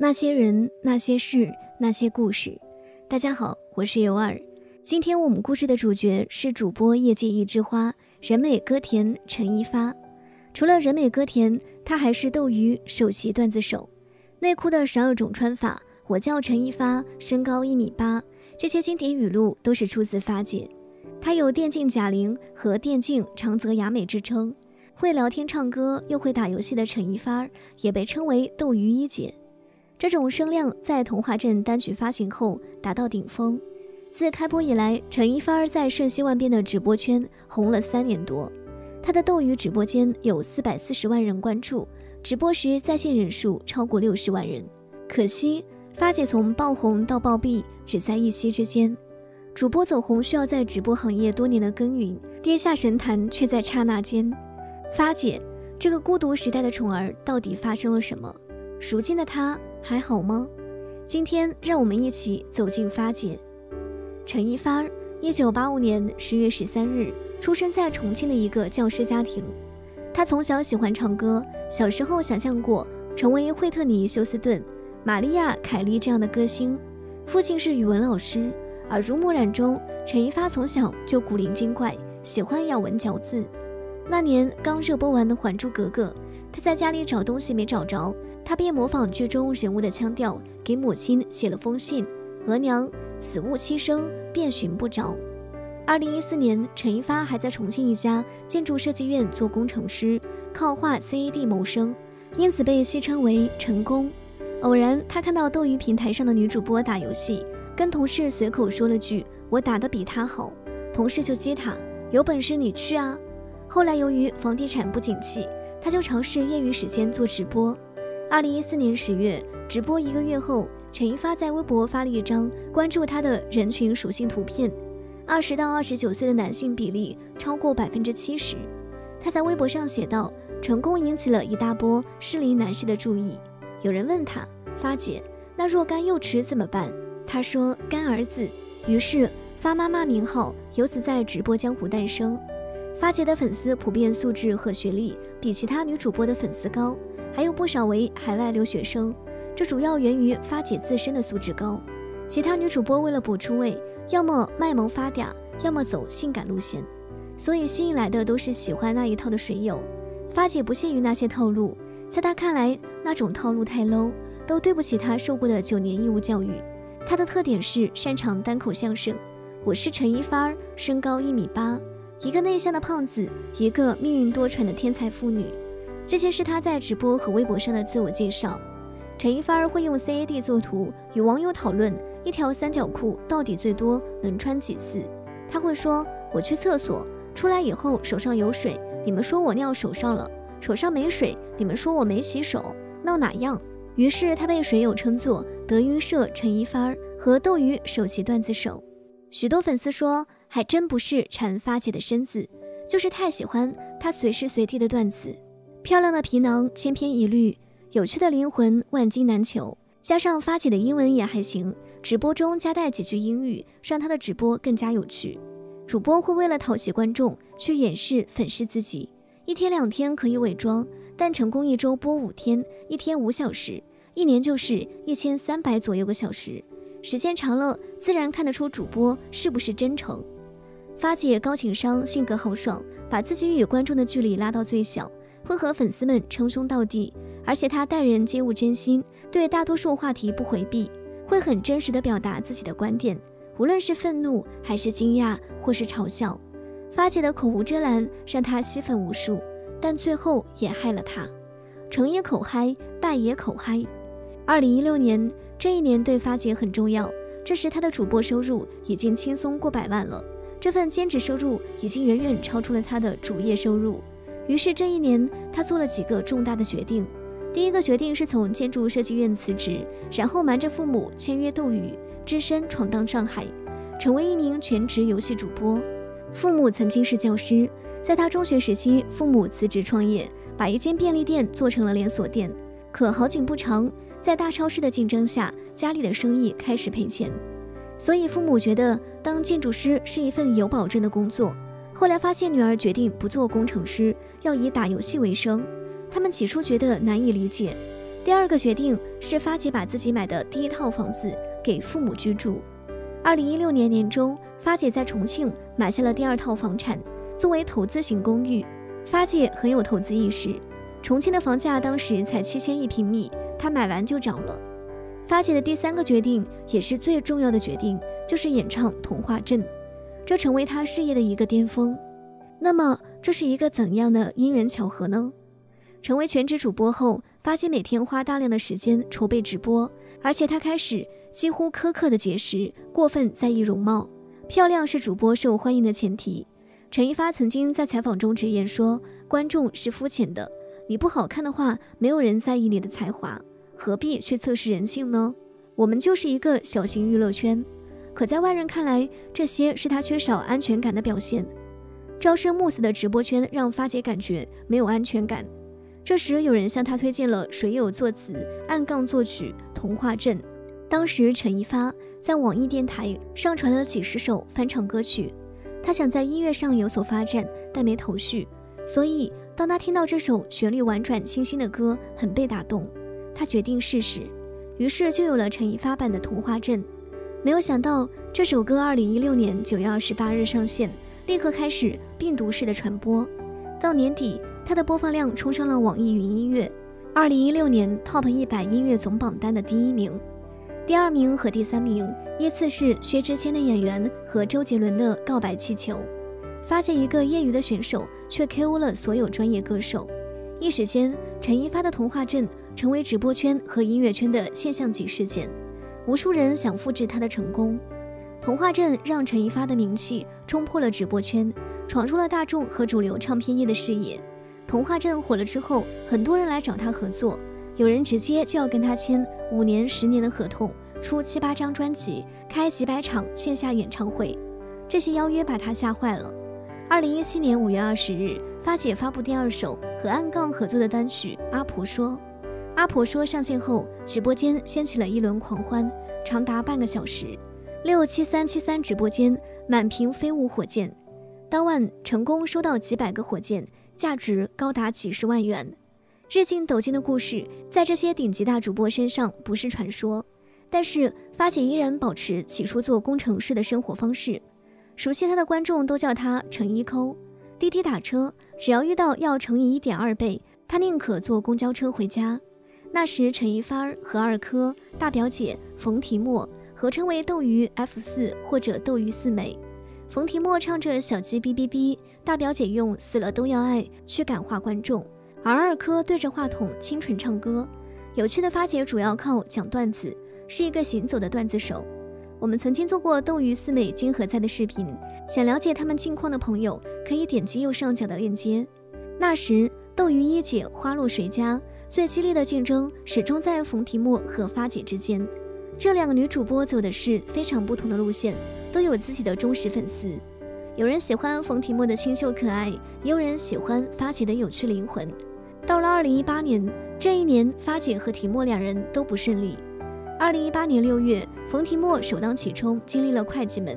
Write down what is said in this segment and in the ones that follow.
那些人，那些事，那些故事。大家好，我是尤二。今天我们故事的主角是主播业界一枝花，人美歌甜陈一发。除了人美歌甜，他还是斗鱼首席段子手。内裤的十二种穿法，我叫陈一发，身高一米八。这些经典语录都是出自发姐。他有电竞贾玲和电竞长泽雅美之称。会聊天唱歌又会打游戏的陈一发，也被称为斗鱼一姐。这种声量在《童话镇》单曲发行后达到顶峰。自开播以来，陈一发儿在瞬息万变的直播圈红了三年多。他的斗鱼直播间有四百四十万人关注，直播时在线人数超过六十万人。可惜，发姐从爆红到暴毙只在一夕之间。主播走红需要在直播行业多年的耕耘，跌下神坛却在刹那间。发姐，这个孤独时代的宠儿，到底发生了什么？如今的她还好吗？今天让我们一起走进发姐。陈一发，一九八五年十月十三日出生在重庆的一个教师家庭。他从小喜欢唱歌，小时候想象过成为惠特尼·休斯顿、玛丽亚·凯莉这样的歌星。父亲是语文老师，耳濡目染中，陈一发从小就古灵精怪，喜欢咬文嚼字。那年刚热播完的《还珠格格》，在家里找东西没找着。他便模仿剧中人物的腔调，给母亲写了封信：“额娘，此物栖生，便寻不着。”二零一四年，陈一发还在重庆一家建筑设计院做工程师，靠画 CAD 谋生，因此被戏称为“成功”。偶然，他看到斗鱼平台上的女主播打游戏，跟同事随口说了句：“我打得比她好。”同事就接他：“有本事你去啊！”后来由于房地产不景气，他就尝试业余时间做直播。二零一四年十月，直播一个月后，陈一发在微博发了一张关注他的人群属性图片，二十到二十九岁的男性比例超过百分之七十。他在微博上写道：“成功引起了一大波适龄男士的注意。”有人问他：“发姐，那若干幼齿怎么办？”他说：“干儿子。”于是发妈妈名号由此在直播江湖诞生。发姐的粉丝普遍素质和学历比其他女主播的粉丝高。还有不少为海外留学生，这主要源于发姐自身的素质高。其他女主播为了博出位，要么卖萌发嗲，要么走性感路线，所以吸引来的都是喜欢那一套的水友。发姐不屑于那些套路，在她看来，那种套路太 low，都对不起她受过的九年义务教育。她的特点是擅长单口相声。我是陈一发，身高一米八，一个内向的胖子，一个命运多舛的天才妇女。这些是他在直播和微博上的自我介绍。陈一帆儿会用 CAD 作图，与网友讨论一条三角裤到底最多能穿几次。他会说：“我去厕所，出来以后手上有水，你们说我尿手上了；手上没水，你们说我没洗手，闹哪样？”于是他被水友称作“德云社陈一帆儿”和“斗鱼首席段子手”。许多粉丝说，还真不是馋发姐的身子，就是太喜欢她随时随地的段子。漂亮的皮囊千篇一律，有趣的灵魂万金难求。加上发姐的英文也还行，直播中夹带几句英语，让她的直播更加有趣。主播会为了讨喜观众去掩饰粉饰自己，一天两天可以伪装，但成功一周播五天，一天五小时，一年就是一千三百左右个小时，时间长了，自然看得出主播是不是真诚。发姐高情商，性格豪爽，把自己与观众的距离拉到最小。会和粉丝们称兄道弟，而且她待人接物真心，对大多数话题不回避，会很真实的表达自己的观点，无论是愤怒还是惊讶或是嘲笑。发姐的口无遮拦让她吸粉无数，但最后也害了她。成也口嗨，败也口嗨。二零一六年这一年对发姐很重要，这时她的主播收入已经轻松过百万了，这份兼职收入已经远远超出了他的主业收入。于是这一年，他做了几个重大的决定。第一个决定是从建筑设计院辞职，然后瞒着父母签约斗鱼，只身闯荡上海，成为一名全职游戏主播。父母曾经是教师，在他中学时期，父母辞职创业，把一间便利店做成了连锁店。可好景不长，在大超市的竞争下，家里的生意开始赔钱，所以父母觉得当建筑师是一份有保证的工作。后来发现女儿决定不做工程师，要以打游戏为生，他们起初觉得难以理解。第二个决定是发姐把自己买的第一套房子给父母居住。二零一六年年中，发姐在重庆买下了第二套房产，作为投资型公寓。发姐很有投资意识，重庆的房价当时才七千一平米，她买完就涨了。发姐的第三个决定也是最重要的决定，就是演唱《童话镇》，这成为她事业的一个巅峰。那么，这是一个怎样的因缘巧合呢？成为全职主播后，发现每天花大量的时间筹备直播，而且他开始几乎苛刻的节食，过分在意容貌，漂亮是主播受欢迎的前提。陈一发曾经在采访中直言说：“观众是肤浅的，你不好看的话，没有人在意你的才华，何必去测试人性呢？我们就是一个小型娱乐圈。”可在外人看来，这些是他缺少安全感的表现。朝生暮死的直播圈让发姐感觉没有安全感。这时，有人向他推荐了水友作词、暗杠作曲《童话镇》。当时，陈一发在网易电台上传了几十首翻唱歌曲，他想在音乐上有所发展，但没头绪。所以，当他听到这首旋律婉转、清新的歌，很被打动，他决定试试。于是，就有了陈一发版的《童话镇》。没有想到，这首歌2016年9月28日上线，立刻开始病毒式的传播。到年底。它的播放量冲上了网易云音乐二零一六年 TOP 一百音乐总榜单的第一名，第二名和第三名依次是薛之谦的《演员》和周杰伦的《告白气球》。发现一个业余的选手却 KO 了所有专业歌手，一时间陈一发的童话镇成为直播圈和音乐圈的现象级事件，无数人想复制他的成功。童话镇让陈一发的名气冲破了直播圈，闯入了大众和主流唱片业的视野。童话镇火了之后，很多人来找他合作，有人直接就要跟他签五年、十年的合同，出七八张专辑，开几百场线下演唱会。这些邀约把他吓坏了。二零一七年五月二十日，发姐发布第二首和暗杠合作的单曲《阿婆说》。阿婆说上线后，直播间掀起了一轮狂欢，长达半个小时。六七三七三直播间满屏飞舞火箭，当晚成功收到几百个火箭。价值高达几十万元，日进斗金的故事在这些顶级大主播身上不是传说。但是发姐依然保持起初做工程师的生活方式，熟悉她的观众都叫她陈一抠。滴滴打车，只要遇到要乘以一点二倍，他宁可坐公交车回家。那时陈一发和二珂、大表姐冯提莫合称为斗鱼 F 四或者斗鱼四美。冯提莫唱着小鸡哔哔哔，大表姐用死了都要爱去感化观众，而二珂对着话筒清纯唱歌。有趣的发姐主要靠讲段子，是一个行走的段子手。我们曾经做过斗鱼四美金何在的视频，想了解他们近况的朋友可以点击右上角的链接。那时斗鱼一姐花落谁家，最激烈的竞争始终在冯提莫和发姐之间。这两个女主播走的是非常不同的路线。都有自己的忠实粉丝，有人喜欢冯提莫的清秀可爱，也有人喜欢发姐的有趣灵魂。到了二零一八年，这一年发姐和提莫两人都不顺利。二零一八年六月，冯提莫首当其冲，经历了会计门。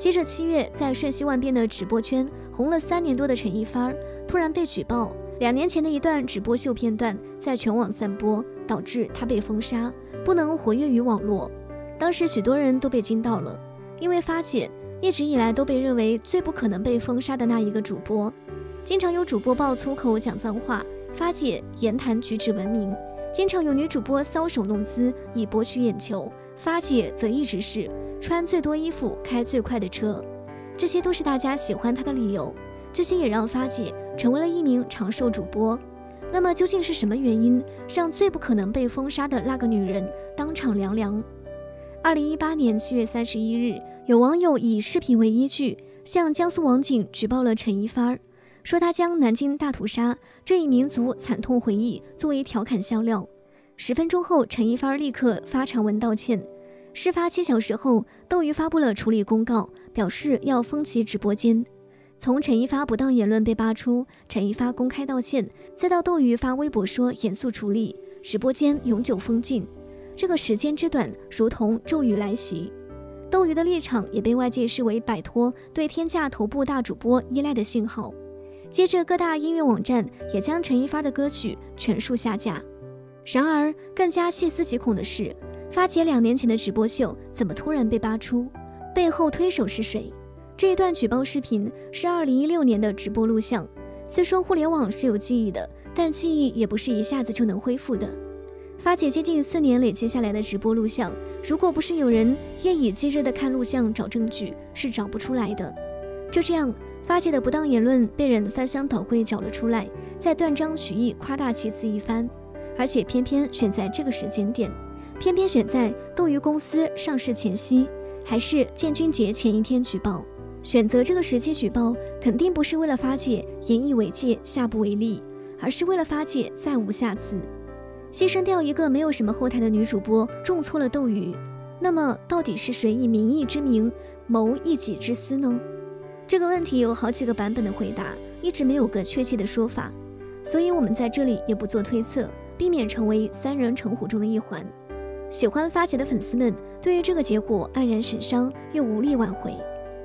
接着七月，在瞬息万变的直播圈红了三年多的陈一发突然被举报，两年前的一段直播秀片段在全网散播，导致他被封杀，不能活跃于网络。当时许多人都被惊到了。因为发姐一直以来都被认为最不可能被封杀的那一个主播，经常有主播爆粗口、讲脏话，发姐言谈举止文明；经常有女主播搔首弄姿以博取眼球，发姐则一直是穿最多衣服、开最快的车，这些都是大家喜欢她的理由。这些也让发姐成为了一名长寿主播。那么究竟是什么原因让最不可能被封杀的那个女人当场凉凉？二零一八年七月三十一日，有网友以视频为依据，向江苏网警举报了陈一发，说他将南京大屠杀这一民族惨痛回忆作为调侃笑料。十分钟后，陈一发立刻发长文道歉。事发七小时后，斗鱼发布了处理公告，表示要封其直播间。从陈一发不当言论被扒出，陈一发公开道歉，再到斗鱼发微博说严肃处理，直播间永久封禁。这个时间之短，如同骤雨来袭。斗鱼的立场也被外界视为摆脱对天价头部大主播依赖的信号。接着，各大音乐网站也将陈一发的歌曲全数下架。然而，更加细思极恐的是，发姐两年前的直播秀怎么突然被扒出？背后推手是谁？这一段举报视频是二零一六年的直播录像。虽说互联网是有记忆的，但记忆也不是一下子就能恢复的。发姐接近四年累积下来的直播录像，如果不是有人夜以继日的看录像找证据，是找不出来的。就这样，发姐的不当言论被人翻箱倒柜找了出来，再断章取义夸大其词一番，而且偏偏选在这个时间点，偏偏选在斗鱼公司上市前夕。还是建军节前一天举报，选择这个时机举报，肯定不是为了发姐引以为戒、下不为例，而是为了发姐再无下次。牺牲掉一个没有什么后台的女主播，重挫了斗鱼，那么到底是谁以民意之名谋一己之私呢？这个问题有好几个版本的回答，一直没有个确切的说法，所以我们在这里也不做推测，避免成为三人成虎中的一环。喜欢发姐的粉丝们对于这个结果黯然神伤，又无力挽回，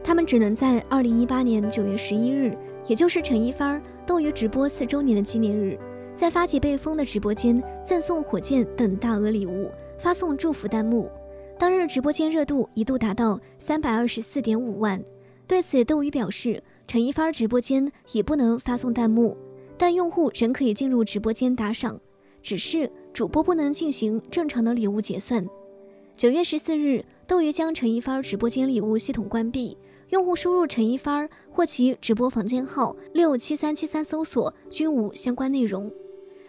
他们只能在二零一八年九月十一日，也就是陈一发斗鱼直播四周年的纪念日，在发姐被封的直播间赠送火箭等大额礼物，发送祝福弹幕。当日直播间热度一度达到三百二十四点五万。对此，斗鱼表示，陈一发直播间已不能发送弹幕，但用户仍可以进入直播间打赏，只是。主播不能进行正常的礼物结算。九月十四日，斗鱼将陈一发直播间礼物系统关闭，用户输入陈一发或其直播房间号六七三七三搜索均无相关内容。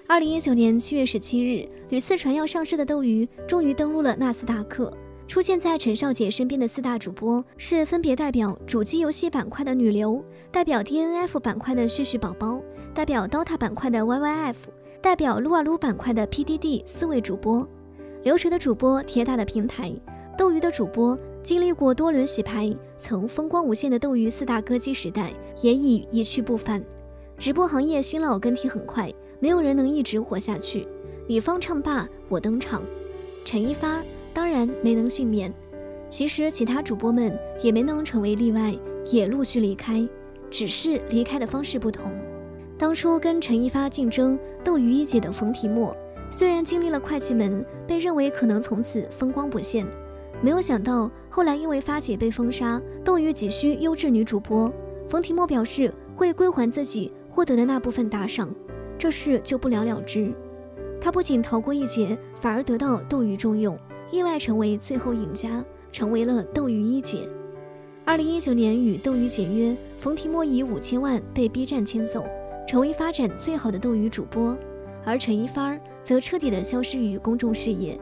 二零一九年七月十七日，屡次传要上市的斗鱼终于登陆了纳斯达克。出现在陈少杰身边的四大主播是分别代表主机游戏板块的女流，代表 DNF 板块的旭旭宝宝，代表 DOTA 板块的 YYF。代表撸啊撸板块的 PDD 四位主播，流水的主播，铁打的平台，斗鱼的主播，经历过多轮洗牌，曾风光无限的斗鱼四大歌姬时代也已一去不返。直播行业新老更替很快，没有人能一直活下去。你方唱罢我登场，陈一发当然没能幸免。其实其他主播们也没能成为例外，也陆续离开，只是离开的方式不同。当初跟陈一发竞争斗鱼一姐的冯提莫，虽然经历了快气门，被认为可能从此风光不现，没有想到后来因为发姐被封杀，斗鱼急需优质女主播，冯提莫表示会归还自己获得的那部分打赏，这事就不了了之。他不仅逃过一劫，反而得到斗鱼重用，意外成为最后赢家，成为了斗鱼一姐。二零一九年与斗鱼解约，冯提莫以五千万被 B 站签走。成为发展最好的斗鱼主播，而陈一发则彻底的消失于公众视野。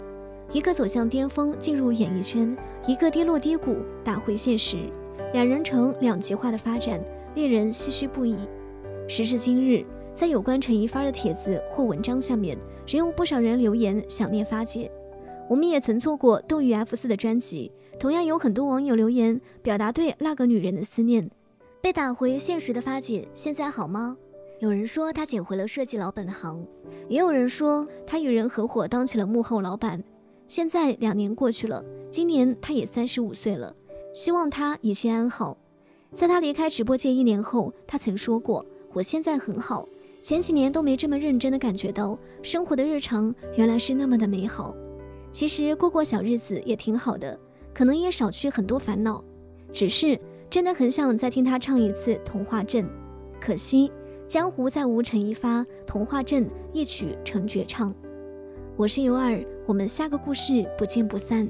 一个走向巅峰，进入演艺圈；一个跌落低谷，打回现实。两人呈两极化的发展，令人唏嘘不已。时至今日，在有关陈一发的帖子或文章下面，仍有不少人留言想念发姐。我们也曾做过斗鱼 F 四的专辑，同样有很多网友留言表达对那个女人的思念。被打回现实的发姐，现在好吗？有人说他捡回了设计老本行，也有人说他与人合伙当起了幕后老板。现在两年过去了，今年他也三十五岁了，希望他一切安好。在他离开直播间一年后，他曾说过：“我现在很好，前几年都没这么认真的感觉到生活的日常原来是那么的美好。其实过过小日子也挺好的，可能也少去很多烦恼。只是真的很想再听他唱一次《童话镇》，可惜。”江湖再无陈一发，童话镇一曲成绝唱。我是尤尔，我们下个故事不见不散。